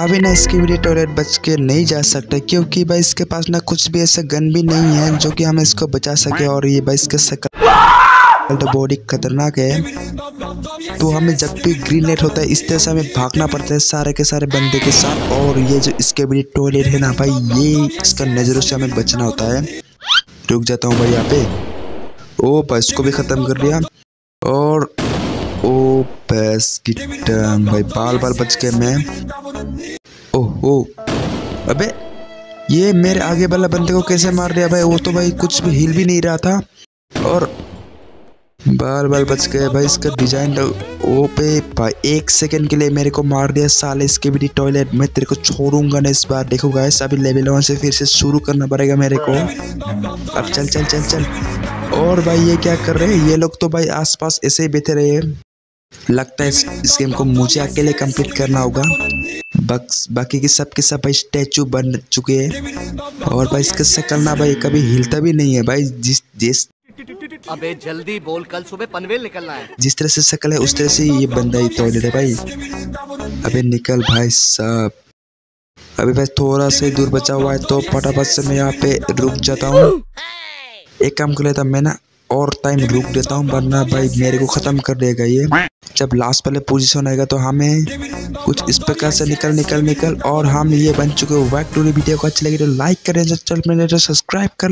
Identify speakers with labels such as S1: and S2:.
S1: अभी ना इसके लिए टॉयलेट बच के नहीं जा सकते, क्योंकि भाई इसके पास ना कुछ भी ऐसा गन भी नहीं है जो कि हमें इसको बचा सके और ये भाई इसके सकल तो बॉडी खतरनाक है। तो हमें जब भी ग्रीन लाइट होता है, इस तरह से हमें भागना पड़ता है सारे के सारे बंदे के साथ, और ये जो इसके भी टॉयलेट है ना भाई, ये इसका नज़रों से हमें बचना होता है। रुक जाता हूँ भाई यहाँ पे। ओ भाई इसको भी ख़त्म कर लिया और भैंस की टंग भाई, बाल बाल बच गए मैं। ओहो अबे, ये मेरे आगे वाला बंदे को कैसे मार दिया भाई? वो तो भाई कुछ भी हिल भी नहीं रहा था। और बाल बाल बच गए भाई, इसका डिज़ाइन तो ओ पे भाई, एक सेकंड के लिए मेरे को मार दिया। साले, इसके भी टॉयलेट, मैं तेरे को छोड़ूँगा ना इस बार। देखो गाइस अभी लेवल वन से फिर से शुरू करना पड़ेगा मेरे को। अब चल चल चल चल। और भाई, ये क्या कर रहे हैं? ये लोग तो भाई आसपास ऐसे ही बैठे रहे लगता है इस, इस गेम को मुझे अकेले कंप्लीट करना होगा। बक्स बाकी के सब के सब भाई स्टैचू बन चुके हैं। और भाई इसका शकल ना भाई कभी हिलता भी नहीं है भाई। जिस जिस
S2: अबे जल्दी बोल कल सुबह पनवेल निकलना है।
S1: जिस तरह से शक्ल है उस तरह से ये बंदा ही टॉयलेट है भाई। अबे निकल भाई साहब। अभी भाई थोड़ा सा दूर बचा हुआ है तो फटाफट से मैं यहाँ पे रुक जाता हूँ। एक काम कर लेता मैं ना और टाइम रुक देता हूँ, वरना भाई मेरे को ख़त्म कर देगा ये। जब लास्ट वाले पोजीशन आएगा तो हमें कुछ इस प्रकार से निकल निकल निकल और हम ये बन चुके हो वैक टू वीडियो को अच्छी लगी तो लाइक करें मैंने तो सब्सक्राइब कर